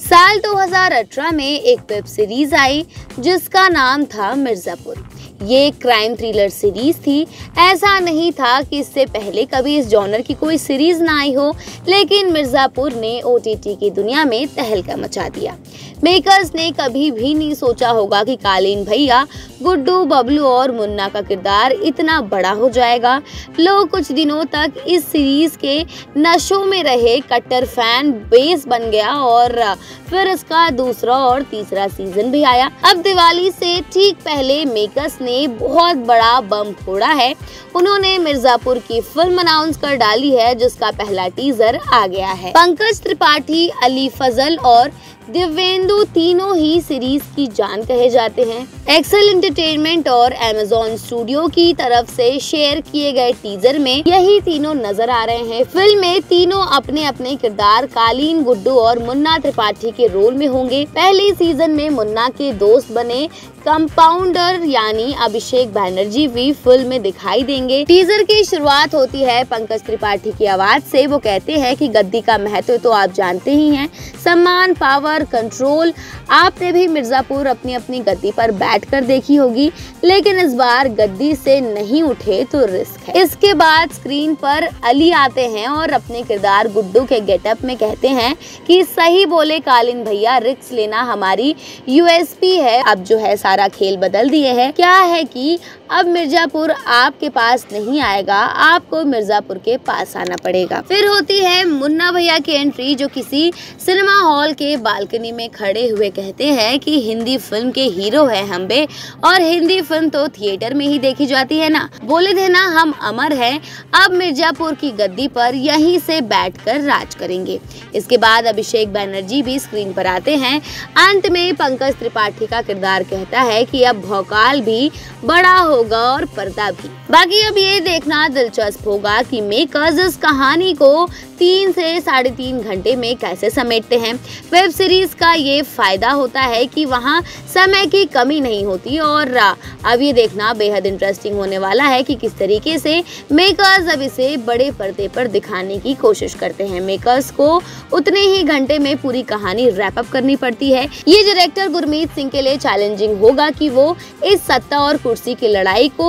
साल 2018 में एक वेब सीरीज़ आई, जिसका नाम था मिर्जापुर। ये क्राइम थ्रिलर सीरीज़ थी। ऐसा नहीं था कि इससे पहले कभी इस जॉनर की कोई सीरीज़ ना आई हो, लेकिन मिर्जापुर ने ओटीटी की दुनिया में तहलका मचा दिया। मेकर्स ने कभी भी नहीं सोचा होगा कि कालीन भैया, गुड्डू, बबलू और मुन्ना का किरदार इतना बड़ा हो जाएगा। लोग कुछ दिनों तक इस सीरीज़ के नशों में रहे, कट्टर फ़ैन बेस बन गया और फिर इसका दूसरा और तीसरा सीज़न भी आया। अब दिवाली से ठीक पहले मेकर्स ने बहुत बड़ा बम फोड़ा है। उन्होंने मिर्जापुर की फ़िल्म अनाउंस कर डाली है, जिसका पहला टीजर आ गया है। पंकज त्रिपाठी, अली फजल और दिव्येंदु तीनों ही सीरीज़ की जान कहे जाते हैं। एक्सेल एंटरटेनमेंट और एमेजोन स्टूडियो की तरफ़ से शेयर किए गए टीजर में यही तीनों नज़र आ रहे हैं। फ़िल्म में तीनों अपने अपने किरदार कालीन गुड्डू और मुन्ना त्रिपाठी के रोल में होंगे। पहले सीज़न में मुन्ना के दोस्त बने कंपाउंडर यानी अभिषेक बैनर्जी भी फ़िल्म में दिखाई देंगे। टीजर की शुरुआत होती है पंकज त्रिपाठी की आवाज़ से। वो कहते हैं कि गद्दी का महत्व तो आप जानते ही हैं। सम्मान, पावर कंट्रोल आपने भी मिर्जापुर अपनी अपनी गद्दी पर बैठ कर देखी होगी। लेकिन इस बार गद्दी से नहीं उठे तो रिस्क है। इसके बाद स्क्रीन पर अली आते हैं और अपने किरदार गुड्डू के गेटअप में कहते हैं कि सही बोले कालिन भैया रिक्स लेना हमारी यूएसपी है। अब जो है सारा खेल बदल दिए है। क्या है कि अब मिर्जापुर आपके पास नहीं आएगा, आपको मिर्जापुर के पास आना पड़ेगा। फिर होती है मुन्ना भैया की एंट्री जो किसी सिनेमा हॉल के बालकनी में खड़े हुए कहते हैं कि हिंदी फ़िल्म के हीरो है हम बे। और हिंदी फ़िल्म तो थिएटर में ही देखी जाती है ना। बोले थे ना, हम अमर हैं, अब मिर्जापुर की गद्दी पर यहीं से बैठकर राज करेंगे। इसके बाद अभिषेक बैनर्जी भी स्क्रीन पर आते हैं। अंत में पंकज त्रिपाठी का किरदार कहता है कि अब भौकाल भी बड़ा होगा और पर्दा भी। बाकी अब ये देखना दिलचस्प होगा कि मेकर्स इस कहानी को तीन से साढ़े तीन घंटे में कैसे समेटते हैं। वेब सीरीज़ का ये फ़ायदा होता है कि वहाँ समय की कमी नहीं होती और अब ये देखना बेहद इंटरेस्टिंग होने वाला है कि किस तरीके से मेकर्स अब इसे बड़े पर्दे पर दिखाने की कोशिश करते हैं। मेकर्स को उतने ही घंटे में पूरी कहानी रैप अप करनी पड़ती है। ये डायरेक्टर गुरमीत सिंह के लिए चैलेंजिंग होगा कि वो इस सत्ता और कुर्सी की लड़ाई को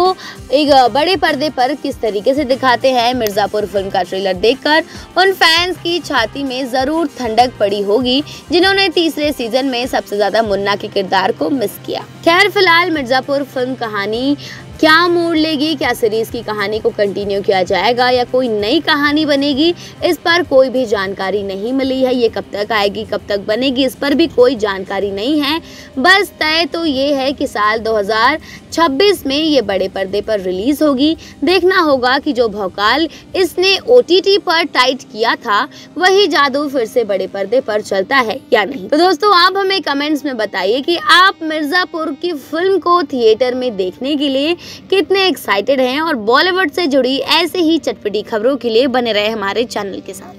एक बड़े पर्दे पर किस तरीके से दिखाते हैं, मिर्जापुर फ़िल्म का ट्रेलर देखकर उन फैंस की छाती में ज़रूर ठंडक पड़ी होगी, जिन्होंने तीसरे सीज़न में सबसे ज़्यादा मुन्ना के किरदार को मिस किया। खैर, फ़िलहाल मिर्जापुर फ़िल्म कहानी क्या मोड़ लेगी? क्या सीरीज़ की कहानी को कंटिन्यू किया जाएगा या कोई नई कहानी बनेगी? इस पर कोई भी जानकारी नहीं मिली है। ये कब तक आएगी, कब तक बनेगी, इस पर भी कोई जानकारी नहीं है। बस तय तो ये है कि साल 2026 में ये बड़े पर्दे पर रिलीज़ होगी। देखना होगा कि जो भौकाल इसने ओटीटी पर टाइट किया था, वही जादू फिर से बड़े पर्दे पर चलता है या नहीं? तो दोस्तों, आप हमें कमेंट्स में बताइए कि आप मिर्जापुर की फ़िल्म को थिएटर में देखने के लिए कितने एक्साइटेड हैं और बॉलीवुड से जुड़ी ऐसे ही चटपटी खबरों के लिए बने रहे हमारे चैनल के साथ।